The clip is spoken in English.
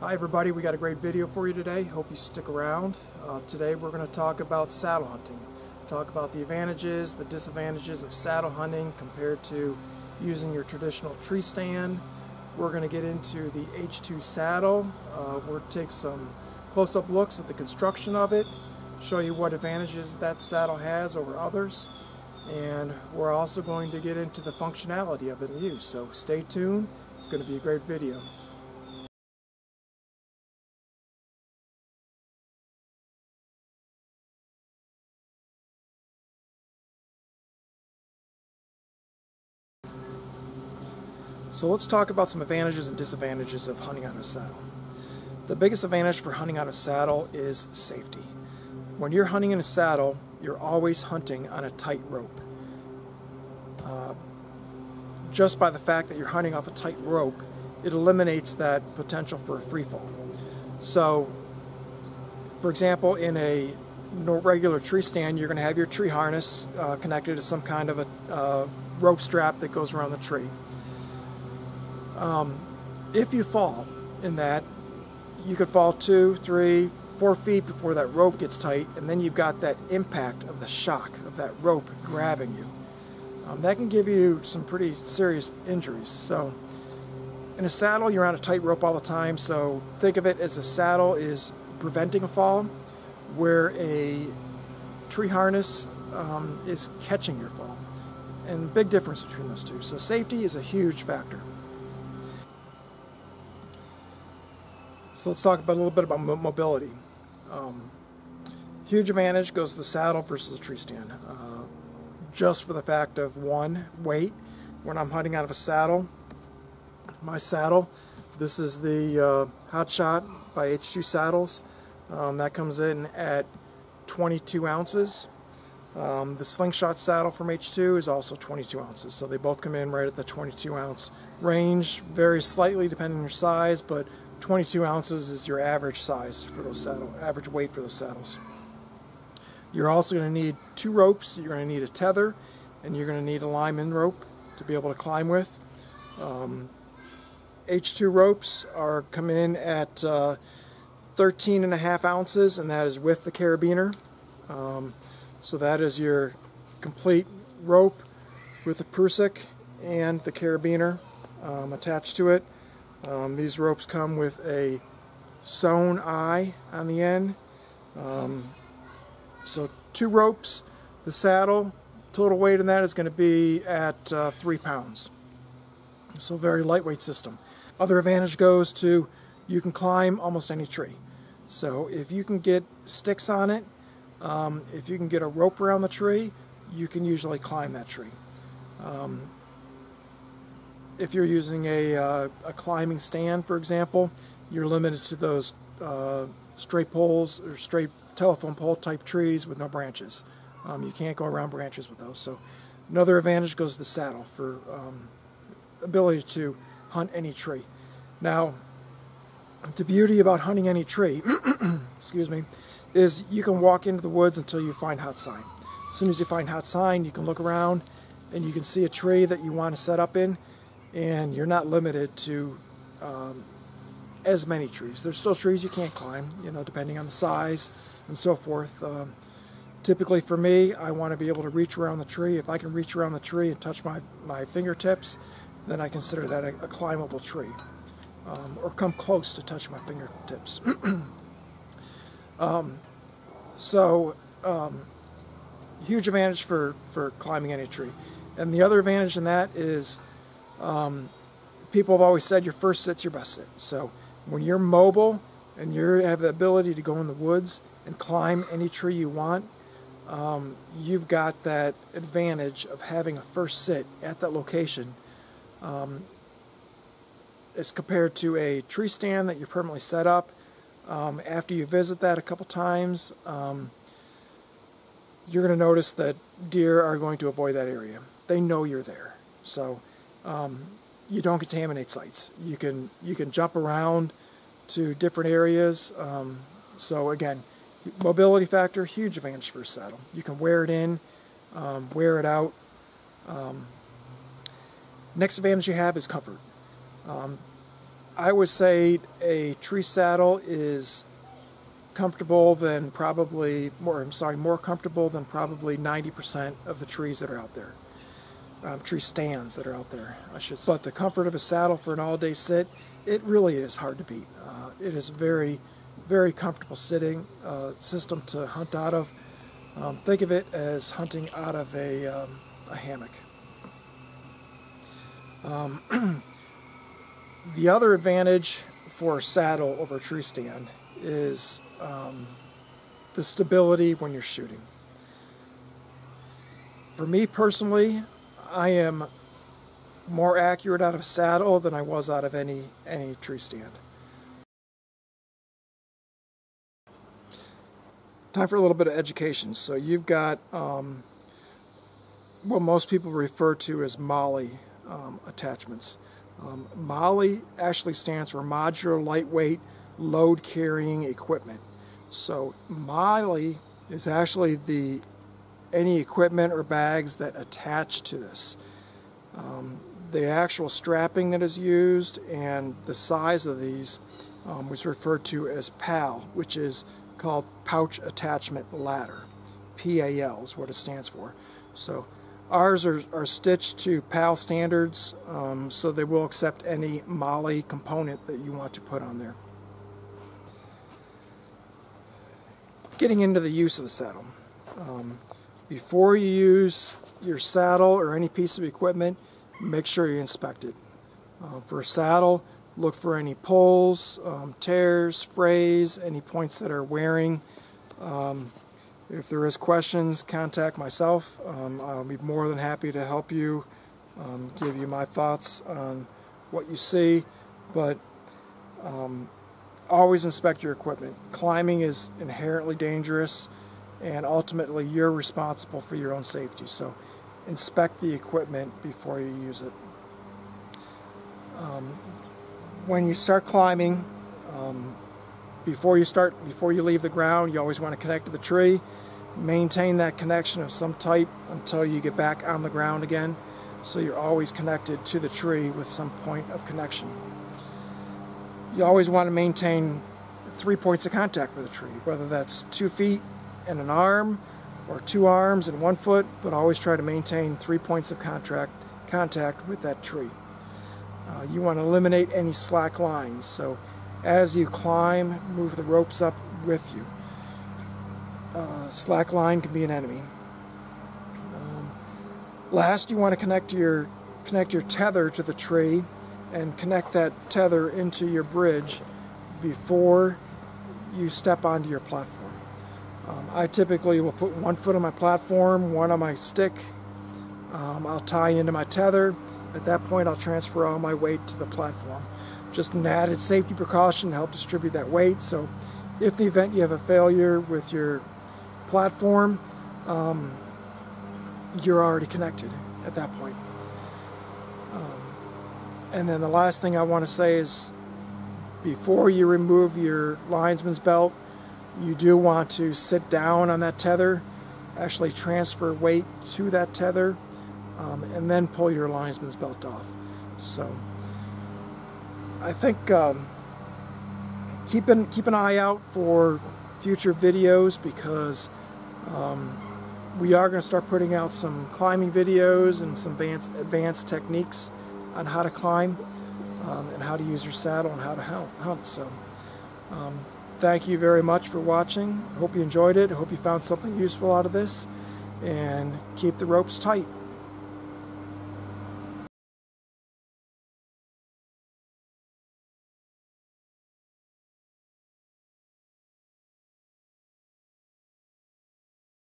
Hi everybody, we got a great video for you today. Hope you stick around. Uh, today we're going to talk about saddle hunting. Talk about the advantages, the disadvantages of saddle hunting compared to using your traditional tree stand. We're going to get into the H2 saddle. Uh, we'll take some close-up looks at the construction of it, show you what advantages that saddle has over others, and we're also going to get into the functionality of it in use. So stay tuned. It's going to be a great video. So let's talk about some advantages and disadvantages of hunting on a saddle. The biggest advantage for hunting on a saddle is safety. When you're hunting in a saddle, you're always hunting on a tight rope. Uh, just by the fact that you're hunting off a tight rope, it eliminates that potential for a free fall. So, for example, in a regular tree stand, you're going to have your tree harness uh, connected to some kind of a uh, rope strap that goes around the tree. Um, if you fall in that, you could fall two, three, four feet before that rope gets tight, and then you've got that impact of the shock of that rope grabbing you. Um, that can give you some pretty serious injuries. So, in a saddle, you're on a tight rope all the time, so think of it as a saddle is preventing a fall, where a tree harness um, is catching your fall. And big difference between those two. So, safety is a huge factor. So let's talk about a little bit about mobility. Um, huge advantage goes to the saddle versus the tree stand. Uh, just for the fact of one, weight. When I'm hunting out of a saddle, my saddle, this is the uh, Hot Shot by H2 Saddles. Um, that comes in at 22 ounces. Um, the slingshot saddle from H2 is also 22 ounces, so they both come in right at the 22 ounce range. Varies slightly depending on your size, but 22 ounces is your average size for those saddle, average weight for those saddles. You're also going to need two ropes. You're going to need a tether, and you're going to need a lineman rope to be able to climb with. Um, H2 ropes are come in at uh, 13 and a half ounces, and that is with the carabiner. Um, so that is your complete rope with the prusik and the carabiner um, attached to it. Um, these ropes come with a sewn eye on the end. Um, so two ropes, the saddle, total weight in that is going to be at uh, three pounds. So very lightweight system. Other advantage goes to you can climb almost any tree. So if you can get sticks on it, um, if you can get a rope around the tree, you can usually climb that tree. Um, if you're using a, uh, a climbing stand, for example, you're limited to those uh, straight poles or straight telephone pole type trees with no branches. Um, you can't go around branches with those. So another advantage goes to the saddle for um, ability to hunt any tree. Now, the beauty about hunting any tree, excuse me, is you can walk into the woods until you find hot sign. As soon as you find hot sign, you can look around and you can see a tree that you want to set up in and you're not limited to um, as many trees. There's still trees you can't climb, you know, depending on the size and so forth. Um, typically for me, I want to be able to reach around the tree. If I can reach around the tree and touch my, my fingertips, then I consider that a, a climbable tree. Um, or come close to touch my fingertips. um, so, um, huge advantage for, for climbing any tree. And the other advantage in that is um, people have always said your first sit's your best sit. So when you're mobile and you have the ability to go in the woods and climb any tree you want, um, you've got that advantage of having a first sit at that location um, as compared to a tree stand that you're permanently set up. Um, after you visit that a couple times, um, you're going to notice that deer are going to avoid that area. They know you're there. So um, you don't contaminate sites. You can you can jump around to different areas. Um, so again, mobility factor, huge advantage for a saddle. You can wear it in, um, wear it out. Um, next advantage you have is comfort. Um, I would say a tree saddle is comfortable than probably more. I'm sorry, more comfortable than probably 90% of the trees that are out there. Um, tree stands that are out there. I should. say. But the comfort of a saddle for an all-day sit, it really is hard to beat. Uh, it is very, very comfortable sitting uh, system to hunt out of. Um, think of it as hunting out of a, um, a hammock. Um, the other advantage for a saddle over a tree stand is um, the stability when you're shooting. For me personally, I am more accurate out of saddle than I was out of any any tree stand. Time for a little bit of education. So you've got um, what most people refer to as MOLLE um, attachments. Um, MOLLE actually stands for Modular Lightweight Load Carrying Equipment. So MOLLE is actually the any equipment or bags that attach to this. Um, the actual strapping that is used and the size of these um, was referred to as PAL, which is called Pouch Attachment Ladder. PAL is what it stands for. So ours are, are stitched to PAL standards, um, so they will accept any MOLLE component that you want to put on there. Getting into the use of the saddle. Um, before you use your saddle or any piece of equipment, make sure you inspect it. Uh, for a saddle, look for any pulls, um, tears, frays, any points that are wearing. Um, if there is questions, contact myself. Um, I'll be more than happy to help you, um, give you my thoughts on what you see. But um, always inspect your equipment. Climbing is inherently dangerous and ultimately you're responsible for your own safety. So inspect the equipment before you use it. Um, when you start climbing, um, before you start, before you leave the ground, you always want to connect to the tree. Maintain that connection of some type until you get back on the ground again. So you're always connected to the tree with some point of connection you always want to maintain three points of contact with the tree, whether that's two feet and an arm or two arms and one foot, but always try to maintain three points of contact, contact with that tree. Uh, you want to eliminate any slack lines, so as you climb, move the ropes up with you. Uh, slack line can be an enemy. Um, last, you want to connect your connect your tether to the tree and connect that tether into your bridge before you step onto your platform. Um, I typically will put one foot on my platform, one on my stick. Um, I'll tie into my tether. At that point, I'll transfer all my weight to the platform. Just an added safety precaution to help distribute that weight. So, if the event you have a failure with your platform, um, you're already connected at that point. And then the last thing I want to say is before you remove your linesman's belt, you do want to sit down on that tether, actually transfer weight to that tether, um, and then pull your linesman's belt off. So I think um, keep, an, keep an eye out for future videos because um, we are going to start putting out some climbing videos and some advanced, advanced techniques on how to climb um, and how to use your saddle and how to hunt. So um, thank you very much for watching. Hope you enjoyed it. Hope you found something useful out of this and keep the ropes tight.